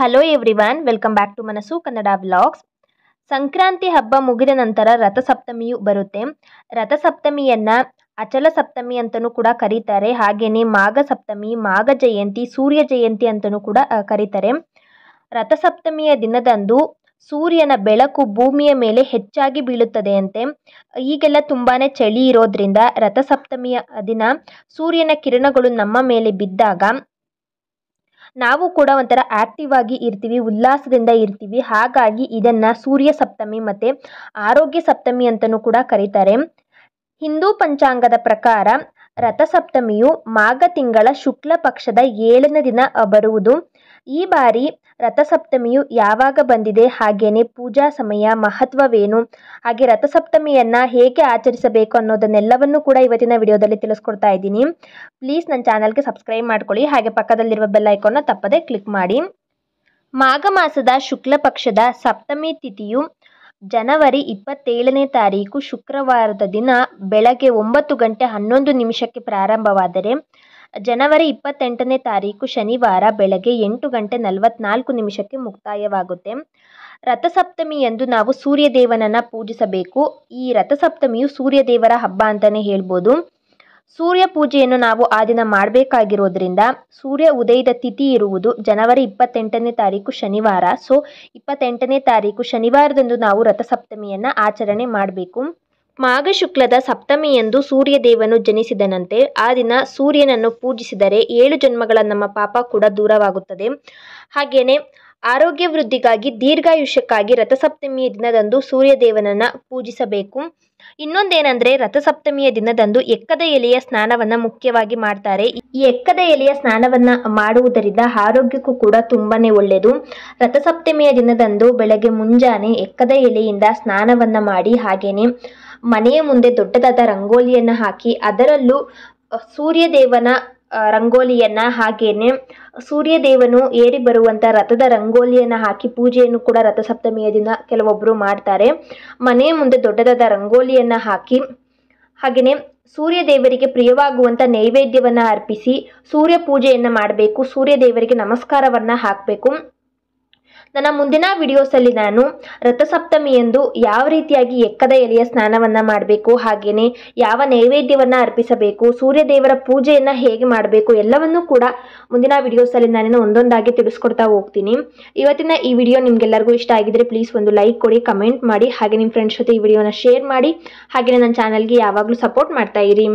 Hello everyone welcome back to Manassu Kannada vlogs Sankranti ಹಬ್ಬ ಮುಗಿದ ನಂತರ ರಥಸಪ್ತಮಿಯು ಬರುತ್ತೆ. ರಥಸಪ್ತಮಿಯನ್ನು ಅಚಲ ಸಪ್ತಮಿ ಅಂತಲೂ ಕೂಡ ಕರೀತಾರೆ. ಹಾಗೆಯೇ ಮಾಘ ಸಪ್ತಮಿ, ಮಾಘ ಜಯಂತಿ, ಸೂರ್ಯ ಜಯಂತಿ ಅಂತಲೂ ಕೂಡ ಕರೀತಾರೆ. ರಥಸಪ್ತಮಿಯ ದಿನದಂದು ಸೂರ್ಯನ ಬೆಳಕು ಭೂಮಿಯ ಮೇಲೆ ಹೆಚ್ಚಾಗಿ ಬೀಳುತ್ತದೆ ಅಂತೆ. ಈಗೆಲ್ಲ ತುಂಬಾ ಚಳಿ ಇರೋದ್ರಿಂದ ರಥಸಪ್ತಮಿಯ ದಿನ ಸೂರ್ಯನ ಕಿರಣಗಳು ನಮ್ಮ ಮೇಲೆ ಬಿದ್ದಾಗ ನಾವು ಕೂಡ ಒಂಥರ ಆಕ್ಟಿವ್ ಆಗಿ ಇರ್ತೀವಿ, ಉಲ್ಲಾಸದಿಂದ ಇರ್ತೀವಿ. ಹಾಗಾಗಿ ಇದನ್ನ ಸೂರ್ಯ ಸಪ್ತಮಿ ಮತ್ತೆ ಆರೋಗ್ಯ ಸಪ್ತಮಿ ಅಂತಲೂ ಕೂಡ ಕರೀತಾರೆ. ಹಿಂದೂ ಪಂಚಾಂಗದ ಪ್ರಕಾರ ರಥಸಪ್ತಮಿಯು ಮಾಘ ತಿಂಗಳ ಶುಕ್ಲ ಪಕ್ಷದ ಏಳನೇ ದಿನ ಬರುವುದು. ಈ ಬಾರಿ ರಥಸಪ್ತಮಿಯು ಯಾವಾಗ ಬಂದಿದೆ ಹಾಗೇನೆ ಪೂಜಾ ಸಮಯ ಮಹತ್ವವೇನು? ಹಾಗೆ ರಥಸಪ್ತಮಿಯನ್ನ ಹೇಗೆ ಆಚರಿಸಬೇಕು ಅನ್ನೋದನ್ನೆಲ್ಲವನ್ನು ಕೂಡ ಇವತ್ತಿನ ವಿಡಿಯೋದಲ್ಲಿ ತಿಳಿಸ್ಕೊಡ್ತಾ ಇದ್ದೀನಿ. ಪ್ಲೀಸ್ ನನ್ನ ಚಾನಲ್ಗೆ ಸಬ್ಸ್ಕ್ರೈಬ್ ಮಾಡ್ಕೊಳ್ಳಿ. ಹಾಗೆ ಪಕ್ಕದಲ್ಲಿರುವ ಬೆಲ್ ಐಕಾನ್ನ ತಪ್ಪದೆ ಕ್ಲಿಕ್ ಮಾಡಿ. ಮಾಘ ಮಾಸದ ಶುಕ್ಲ ಪಕ್ಷದ ಸಪ್ತಮಿ ತಿಥಿಯು ಜನವರಿ ಇಪ್ಪತ್ತೇಳನೇ ತಾರೀಕು ಶುಕ್ರವಾರದ ದಿನ ಬೆಳಗ್ಗೆ ಒಂಬತ್ತು ಗಂಟೆ ಹನ್ನೊಂದು ನಿಮಿಷಕ್ಕೆ ಪ್ರಾರಂಭವಾದರೆ ಜನವರಿ ಇಪ್ಪತ್ತೆಂಟನೇ ತಾರೀಕು ಶನಿವಾರ ಬೆಳಗ್ಗೆ ಎಂಟು ಗಂಟೆ ನಲವತ್ನಾಲ್ಕು ನಿಮಿಷಕ್ಕೆ ಮುಕ್ತಾಯವಾಗುತ್ತೆ. ರಥಸಪ್ತಮಿಯಂದು ನಾವು ಸೂರ್ಯದೇವನನ್ನು ಪೂಜಿಸಬೇಕು. ಈ ರಥಸಪ್ತಮಿಯು ಸೂರ್ಯದೇವರ ಹಬ್ಬ ಅಂತಲೇ ಹೇಳ್ಬೋದು. ಸೂರ್ಯ ಪೂಜೆಯನ್ನು ನಾವು ಆ ದಿನ ಮಾಡಬೇಕಾಗಿರೋದ್ರಿಂದ ಸೂರ್ಯ ಉದಯದ ತಿಥಿ ಇರುವುದು ಜನವರಿ ಇಪ್ಪತ್ತೆಂಟನೇ ತಾರೀಕು ಶನಿವಾರ. ಸೊ ಇಪ್ಪತ್ತೆಂಟನೇ ತಾರೀಕು ಶನಿವಾರದಂದು ನಾವು ರಥಸಪ್ತಮಿಯನ್ನು ಆಚರಣೆ ಮಾಡಬೇಕು. ಮಾಘ ಶುಕ್ಲದ ಸಪ್ತಮಿಯಂದು ಸೂರ್ಯದೇವನು ಜನಿಸಿದನಂತೆ ಆ ದಿನ ಸೂರ್ಯನನ್ನು ಪೂಜಿಸಿದರೆ ಏಳು ಜನ್ಮಗಳ ನಮ್ಮ ಪಾಪ ಕೂಡ ದೂರವಾಗುತ್ತದೆ. ಹಾಗೆಯೇ ಆರೋಗ್ಯ ವೃದ್ಧಿಗಾಗಿ ದೀರ್ಘಾಯುಷ್ಯಕ್ಕಾಗಿ ರಥಸಪ್ತಮಿಯ ದಿನದಂದು ಸೂರ್ಯದೇವನನ್ನು ಪೂಜಿಸಬೇಕು. ಇನ್ನೊಂದೇನೆಂದರೆ ರಥಸಪ್ತಮಿಯ ದಿನದಂದು ಎಕ್ಕದ ಎಲೆಯ ಸ್ನಾನವನ್ನು ಮುಖ್ಯವಾಗಿ ಮಾಡ್ತಾರೆ. ಈ ಎಕ್ಕದ ಎಲೆಯ ಸ್ನಾನವನ್ನು ಮಾಡುವುದರಿಂದ ಆರೋಗ್ಯಕ್ಕೂ ಕೂಡ ತುಂಬಾನೇ ಒಳ್ಳೆಯದು ರಥಸಪ್ತಮಿಯ ದಿನದಂದು ಬೆಳಗ್ಗೆ ಮುಂಜಾನೆ ಎಕ್ಕದ ಎಲೆಯಿಂದ ಸ್ನಾನವನ್ನು ಮಾಡಿ ಹಾಗೇನೆ ಮನೆಯ ಮುಂದೆ ದೊಡ್ಡದಾದ ರಂಗೋಲಿಯನ್ನು ಹಾಕಿ ಅದರಲ್ಲೂ ಸೂರ್ಯದೇವನ ರಂಗೋಲಿಯನ್ನ ಹಾಗೇನೆ ಸೂರ್ಯದೇವನು ಏರಿ ಬರುವಂತ ರಥದ ರಂಗೋಲಿಯನ್ನು ಹಾಕಿ ಪೂಜೆಯನ್ನು ಕೂಡ ರಥಸಪ್ತಮಿಯ ದಿನ ಕೆಲವೊಬ್ಬರು ಮಾಡ್ತಾರೆ. ಮನೆ ಮುಂದೆ ದೊಡ್ಡದಾದ ರಂಗೋಲಿಯನ್ನು ಹಾಕಿ ಹಾಗೆಯೇ ಸೂರ್ಯ ದೇವರಿಗೆ ಪ್ರಿಯವಾಗುವಂಥ ನೈವೇದ್ಯವನ್ನು ಅರ್ಪಿಸಿ ಸೂರ್ಯ ಪೂಜೆಯನ್ನು ಮಾಡಬೇಕು. ಸೂರ್ಯ ದೇವರಿಗೆ ನಮಸ್ಕಾರವನ್ನು ಹಾಕಬೇಕು. ನನ್ನ ಮುಂದಿನ ವಿಡಿಯೋಸಲ್ಲಿ ನಾನು ರಥಸಪ್ತಮಿಯಂದು ಯಾವ ರೀತಿಯಾಗಿ ಎಕ್ಕದ ಎಲೆಯ ಸ್ನಾನವನ್ನು ಮಾಡಬೇಕು ಹಾಗೆಯೇ ಯಾವ ನೈವೇದ್ಯವನ್ನು ಅರ್ಪಿಸಬೇಕು, ಸೂರ್ಯದೇವರ ಪೂಜೆಯನ್ನು ಹೇಗೆ ಮಾಡಬೇಕು ಎಲ್ಲವನ್ನೂ ಕೂಡ ಮುಂದಿನ ವಿಡಿಯೋಸಲ್ಲಿ ನಾನು ಒಂದೊಂದಾಗಿ ತಿಳಿಸ್ಕೊಡ್ತಾ ಹೋಗ್ತೀನಿ. ಇವತ್ತಿನ ಈ ವಿಡಿಯೋ ನಿಮ್ಗೆಲ್ಲರಿಗೂ ಇಷ್ಟ ಆಗಿದ್ರೆ ಪ್ಲೀಸ್ ಒಂದು ಲೈಕ್ ಕೊಡಿ, ಕಮೆಂಟ್ ಮಾಡಿ, ಹಾಗೆ ನಿಮ್ಮ ಫ್ರೆಂಡ್ಸ್ ಜೊತೆ ಈ ವಿಡಿಯೋನ ಶೇರ್ ಮಾಡಿ ಹಾಗೆಯೇ ನನ್ನ ಚಾನಲ್ಗೆ ಯಾವಾಗಲೂ ಸಪೋರ್ಟ್ ಮಾಡ್ತಾ ಇರಿ.